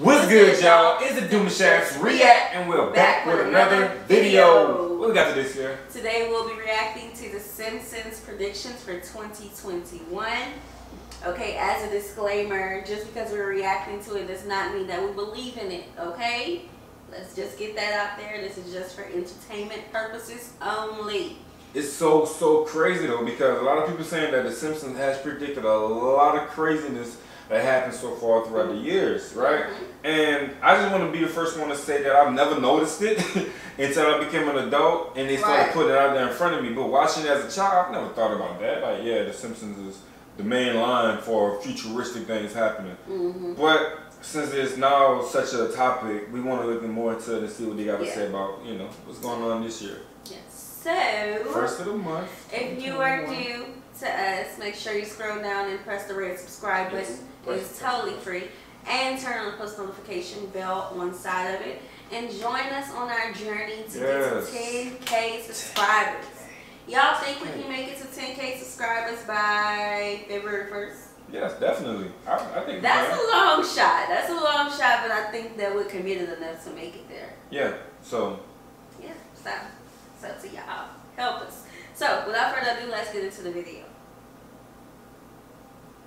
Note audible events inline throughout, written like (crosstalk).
What's good, y'all? It's the Demouchets React, and we're back with another video. What we got to this year? Today we'll be reacting to The Simpsons predictions for 2021. Okay, as a disclaimer, just because we're reacting to it does not mean that we believe in it, okay? Let's just get that out there. This is just for entertainment purposes only. It's so, so crazy though, because a lot of people saying that The Simpsons has predicted a lot of craziness that happened so far throughout the years, right? And I just want to be the first one to say that I've never noticed it (laughs) until I became an adult and they started right. putting it out there in front of me. But watching it as a child, I've never thought about that. Like, yeah, The Simpsons is the main line for futuristic things happening. Mm-hmm. But since it's now such a topic, we want to look more into it and see what they got to yeah. say about, you know, what's going on this year. Yes. So, first of the month. If you are new to us, make sure you scroll down and press the red subscribe button. It's totally free. And turn on the post notification bell on side of it. And join us on our journey to yes. get to 10K subscribers. Y'all think we can make it to 10K subscribers by February 1st? Yes, definitely. I, I think that's a long shot. That's a long shot, but I think that we're committed enough to make it there. Yeah. So. Yeah. So, so to y'all, help us. So, without further ado, let's get into the video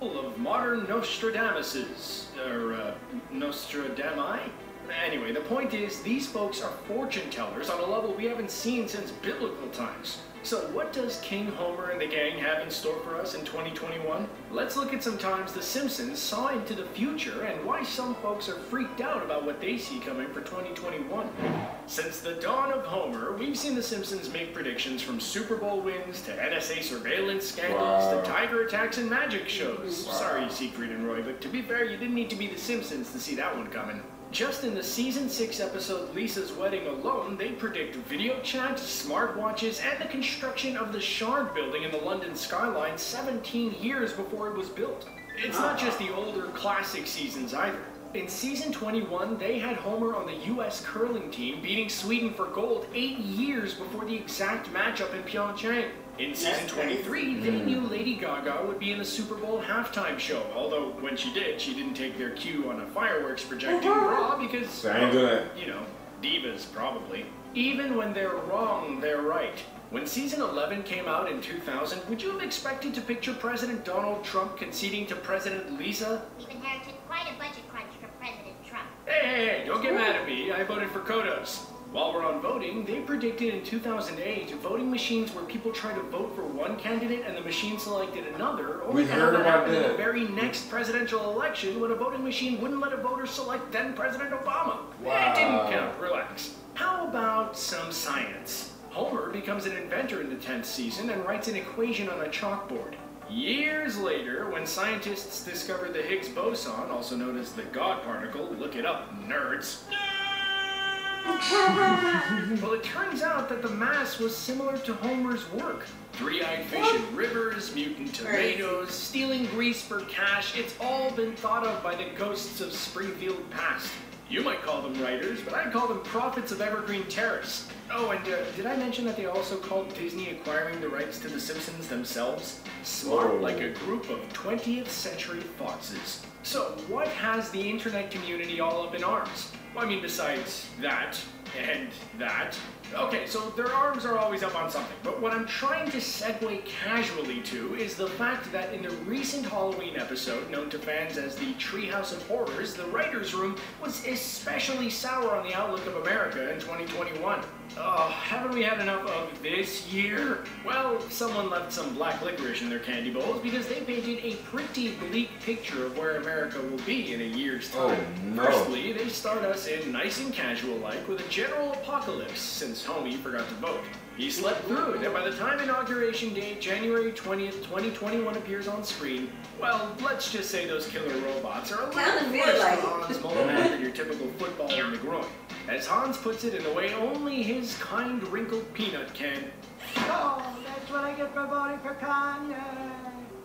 of modern Nostradamuses, or uh, Nostradami. Anyway, the point is, these folks are fortune tellers on a level we haven't seen since biblical times. So what does King Homer and the gang have in store for us in 2021? Let's look at some times The Simpsons saw into the future and why some folks are freaked out about what they see coming for 2021. Since the dawn of Homer, we've seen The Simpsons make predictions from Super Bowl wins to NSA surveillance scandals wow. to tiger attacks and magic shows. Wow. Sorry, Siegfried and Roy, but to be fair, you didn't need to be The Simpsons to see that one coming. Just in the season 6 episode Lisa's Wedding alone, they predict video chat, smartwatches, and the construction of the Shard building in the London skyline 17 years before it was built. It's not ah. just the older classic seasons either. In season 21, they had Homer on the US curling team beating Sweden for gold eight years before the exact matchup in Pyeongchang. In season 23, they knew Lady Gaga would be in the Super Bowl halftime show, although when she did, she didn't take their cue on a fireworks projecting (laughs) bra because, well, you know, divas probably. Even when they're wrong, they're right. When season 11 came out in 2000, would you have expected to picture President Donald Trump conceding to President Lisa? We've inherited quite a budget crunch from President Trump. Hey, hey, don't get mad at me. I voted for Kodos. While we're on voting, they predicted in 2008 voting machines where people tried to vote for one candidate and the machine selected another, only we heard about that. in the very next presidential election when a voting machine wouldn't let a voter select then President Obama. Wow. It didn't count, relax. How about some science? Homer becomes an inventor in the 10th season and writes an equation on a chalkboard. Years later, when scientists discovered the Higgs boson, also known as the God particle, look it up, nerds, (laughs) well, it turns out that the mass was similar to Homer's work. Three-eyed fish in rivers, mutant tomatoes, stealing grease for cash, it's all been thought of by the ghosts of Springfield past. You might call them writers, but I call them prophets of Evergreen Terrace. Oh, and uh, did I mention that they also called Disney acquiring the rights to The Simpsons themselves? Smart like a group of 20th century foxes. So, what has the internet community all up in arms? Well, I mean, besides that, and that. Okay, so their arms are always up on something, but what I'm trying to segue casually to is the fact that in the recent Halloween episode, known to fans as the Treehouse of Horrors, the writer's room was especially sour on the outlook of America in 2021. Oh, haven't we had enough of this year? Well, someone left some black licorice in their candy bowls because they painted a pretty bleak picture of where America will be in a year's oh, time. Oh, no. Firstly, they start us in nice and casual-like with a general apocalypse since Homie forgot to vote. He slept through it, and by the time inauguration date, January 20th, 2021 appears on screen, well, let's just say those killer robots are a little worse like Hans Moleman than your typical football in the groin. As Hans puts it in a way only his kind wrinkled peanut can. Oh, that's what I get for voting for Kanye.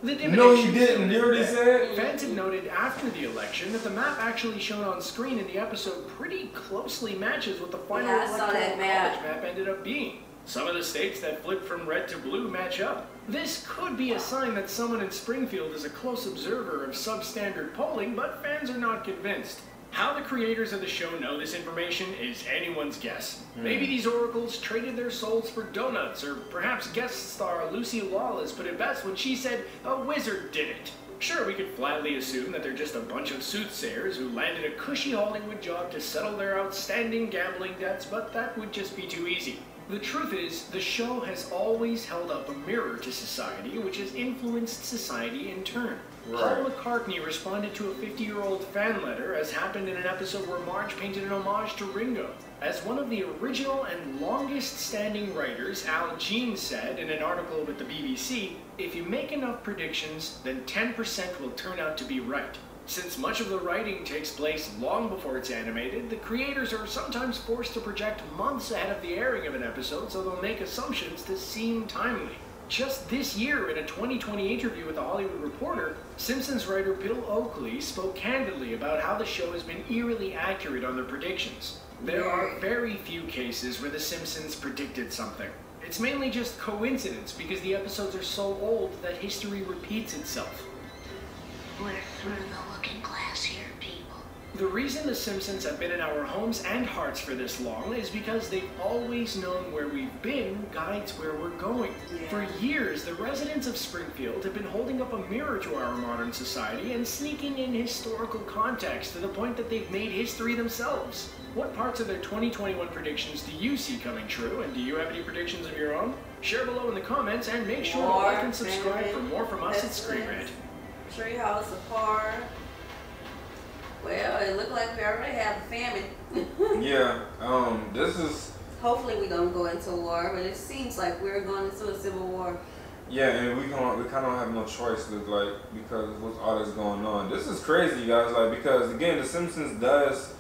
The no, you didn't. You already said. Fans have noted after the election that the map actually shown on screen in the episode pretty closely matches what the final yeah, electoral college map. map ended up being. Some of the states that flip from red to blue match up. This could be a sign that someone in Springfield is a close observer of substandard polling, but fans are not convinced. How the creators of the show know this information is anyone's guess. Hmm. Maybe these oracles traded their souls for donuts, or perhaps guest star Lucy Lawless put it best when she said a wizard did it. Sure, we could flatly assume that they're just a bunch of soothsayers who landed a cushy Hollywood job to settle their outstanding gambling debts, but that would just be too easy. The truth is, the show has always held up a mirror to society, which has influenced society in turn. Right. Paul McCartney responded to a 50 year old fan letter, as happened in an episode where Marge painted an homage to Ringo. As one of the original and longest standing writers, Al Jean said in an article with the BBC, if you make enough predictions, then 10% will turn out to be right. Since much of the writing takes place long before it's animated, the creators are sometimes forced to project months ahead of the airing of an episode, so they'll make assumptions to seem timely. Just this year, in a 2020 interview with The Hollywood Reporter, Simpsons writer Bill Oakley spoke candidly about how the show has been eerily accurate on their predictions. There are very few cases where The Simpsons predicted something. It's mainly just coincidence because the episodes are so old that history repeats itself. We're through the looking glass here, people. The reason The Simpsons have been in our homes and hearts for this long is because they've always known where we've been guides where we're going. Yeah. For years, the residents of Springfield have been holding up a mirror to our modern society and sneaking in historical context to the point that they've made history themselves. What parts of their 2021 predictions do you see coming true, and do you have any predictions of your own? Share below in the comments and make sure to like and subscribe for more from us at Screen. Rant. Treehouse apart. Well, it looked like we already have a famine. (laughs) Yeah. Um. This is. Hopefully we don't go into war, but it seems like we're going into a civil war. Yeah, and we can we kind of have no choice, look like, because with all that's going on. This is crazy, guys. Like, because again, The Simpsons does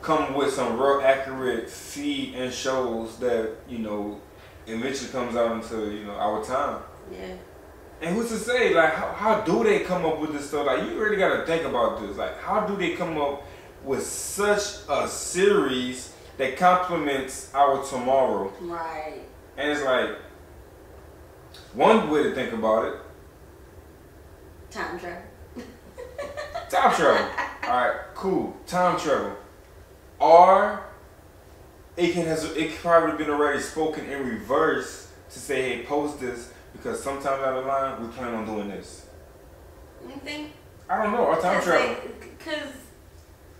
come with some real accurate feed and shows that you know eventually comes out into you know our time. Yeah. And who's to say, like, how, how do they come up with this stuff? Like, you really got to think about this. Like, how do they come up with such a series that complements our tomorrow? Right. And it's like, one way to think about it, Time travel. time travel. (laughs) All right, cool. Time travel. Or it can has it probably been already spoken in reverse to say, hey, post this because sometime down the line we plan on doing this. You think? I don't know. Or time travel. Because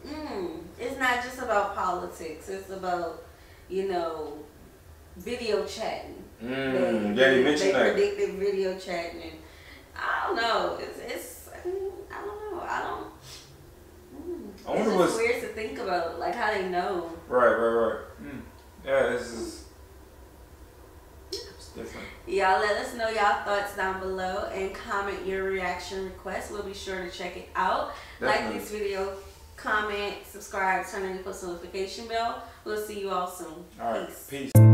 mm, it's not just about politics. It's about, you know, video chatting. Mm, they, yeah, you they mentioned that. predicted video chatting. And I don't know. It's, it's I don't know. I don't. Mm. I wonder it's just what's- weird to think about, like how they know. Right, right, right. Mm. Yeah, this is different. Y'all let us know y'all thoughts down below and comment your reaction request. We'll be sure to check it out. Like this video, comment, subscribe, turn on your post notification bell. We'll see you all soon. All right, Peace. peace.